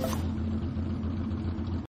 you